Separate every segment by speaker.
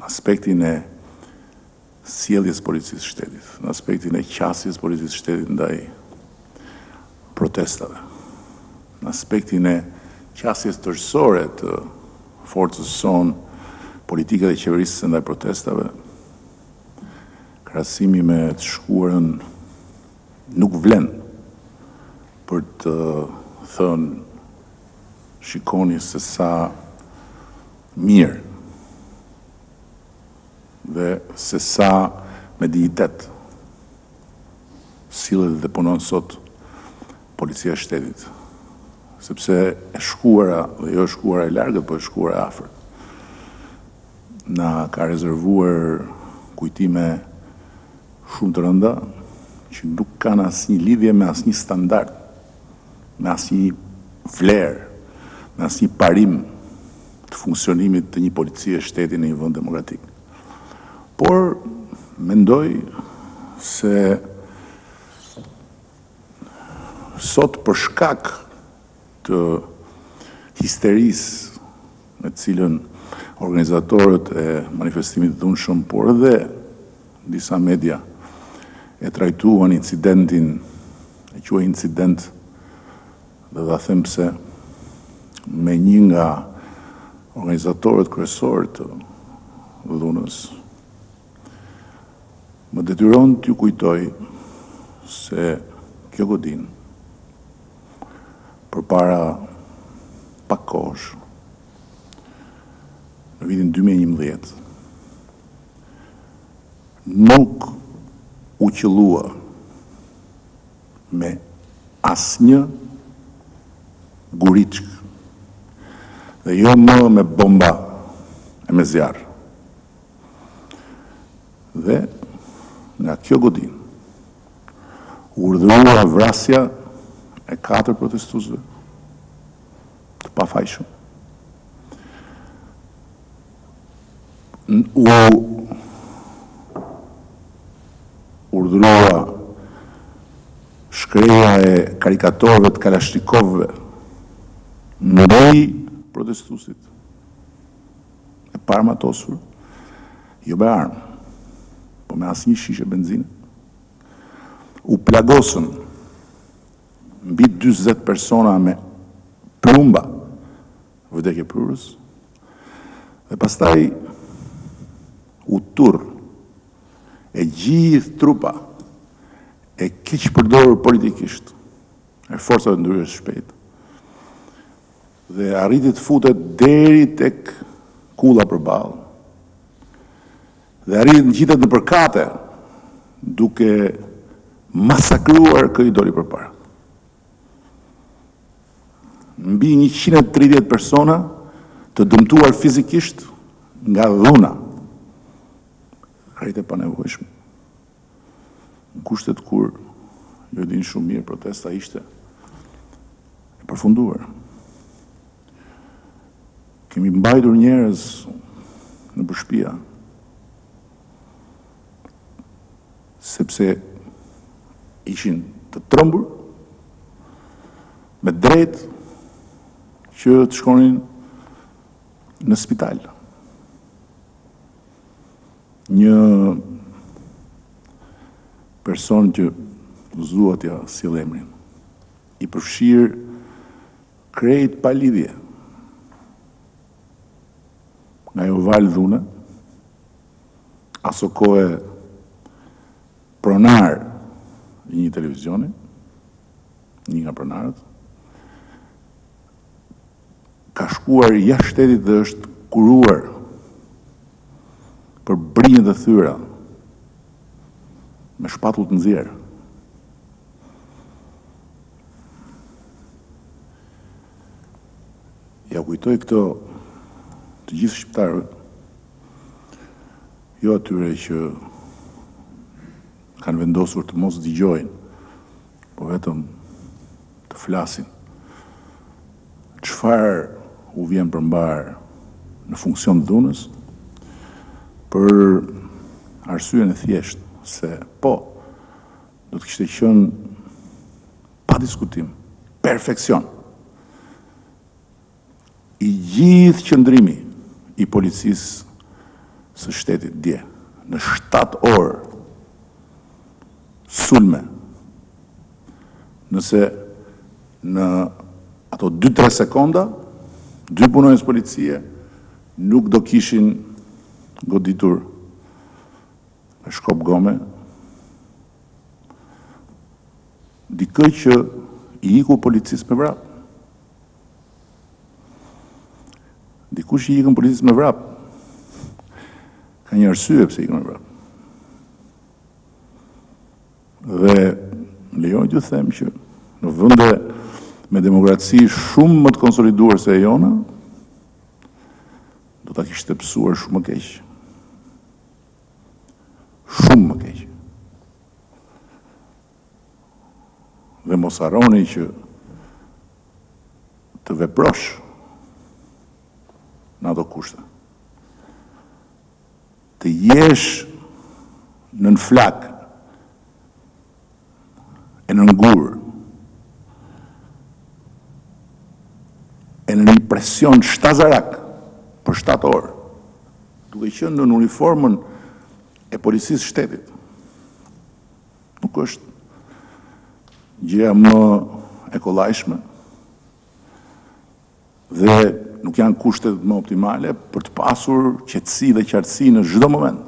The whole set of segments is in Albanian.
Speaker 1: në aspektin e sjelljes së Policisë së Shtetit, në aspektin e qasjes së Policisë së Shtetit ndaj protestave, në aspektin e qasjes tërësore të forcës sonë politike dhe qeverisë ndaj protestave, krahasimi me të shkuarën nuk vlen për të thënë shikoni se sa mirë dhe se sa me dinjitet sillet dhe punon sot Policia e Shtetit, sepse e shkuara dhe jo e shkuara e largët, por e shkuara e afërt na ka rezervuar kujtime shumë të rënda që nuk kanë asnjë lidhje me asnjë standard me asnjë vlerë, me asnjë parim të funksionimit të një policie shteti në një vend demokratik. Por mendoj se sot për shkak të histerisë me të cilën organizatorët e manifestimit të dhunshëm, por edhe Disa media e trajtuan incidentin, e quaj incident dhe do ta them pse, me një nga organizatorët kryesorë të dhunës. Më detyron t'ju kujtoj se kjo godinë përpara pak kohësh, në vitin dy mijë e njëmbëdhjetë, Nuk u qëllua me asnjë guriçkë dhe jo më me bomba e me zjarr. Dhe nga kjo godinë u urdhërua vrasja e katër protestuesve të pafajshëm. u urdhërua shkrehja e karikatorëve të kalashnikovëve mbi protestuesit e paarmatosur, jo me armë, por me asnjë shishe benzine. U plagosën mbi njëzet persona me plumba vdekjeprurës. Dhe pastaj u turr e gjithë trupa e keqpërdorur politikisht e forcave të ndërhyrjes shpejt. Dhe arriti të futet deri tek kulla përballë. Dhe arriti të ngjitet nëpër kate duke masakruar kë i doli përpara. Mbi njëqind e tridhjetë persona të dëmtuar fizikisht nga dhuna krejt e panevojshme. Në kushtet kur ju e dini shumë mirë protesta ishte e përfunduar. Kemi mbajtur njerëz nëpër shpia, sepse ishin të trëmbur, me të drejtë që të shkonin në spital. Një person që s'dua t'ia sjell emrin, i përfshirë krejt pa lidhje, Nga ajo valë dhune, asokohe pronar i një televizioni, një nga pronarët, ka shkuar jashtë shtetit dhe është kuruar, për brinjët e thyra me shpatull të nxjerrë. Jua kujtoj këto të gjithë shqiptarëve, jo atyre që kanë vendosur të mos dëgjojnë, po vetëm të flasin. Çfarë u vjen për mbarë në funksion të dhunës? Për arsyen e thjeshtë se po Do të kishte qenë pa diskutim perfeksion i gjithë qëndrimi i policisë së shtetit dje në 7 orë sulme nëse në ato 2-3 sekonda, dy punonjës policie nuk do kishin goditur shkop gome, dikë që i iku policisë me vrap. Dikush i ikën policisë me vrap. Ka një arsye pse ikën me vrap. Dhe lejoni t'ju them që në vende me demokraci shumë më të konsoliduar se e jona, do ta kishte pësuar shumë më keq. Shumë më keq. Dhe mos harroni që të veprosh në ato kushte. Të jesh nën flakë e nën gur, e nën një presion shtazarak për shtatë orë, duke qenë nën uniformën e policisë shtetit. Nuk është gjëja më e kollajshme dhe nuk janë kushtet më optimale për të pasur qetësi dhe qartësi në çdo moment.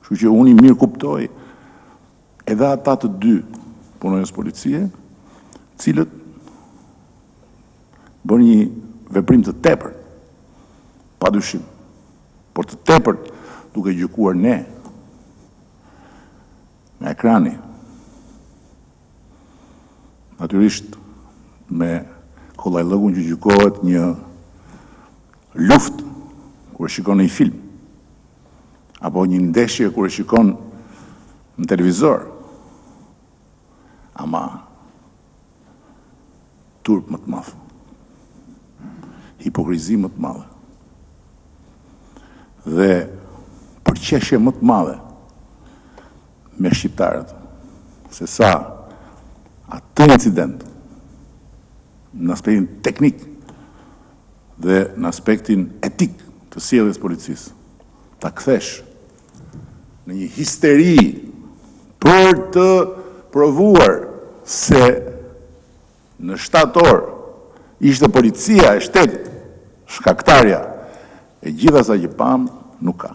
Speaker 1: Kështu që unë i mirëkuptoj edhe ata të dy punonjës policie, të cilët bënë një veprim të tepërt, pa dyshim, por të tepërt duke gjykuar ne nga ekrani, natyrisht me kollajllëkun që gjykohet një luftë kur e shikon në një film apo një ndeshje kur e shikon në televizor. Ama turp më të madh. Hipokrizi më të madhe. Dhe përqeshje më të madhe me shqiptarët sesa atë incident në aspektin teknik dhe në aspektin etik të sjelljes policisë ta kthesh në një histeri për të provuar se në shtatë orë ishte policia e shtetit shkaktarja e gjithë asaj që pamë nuk ka.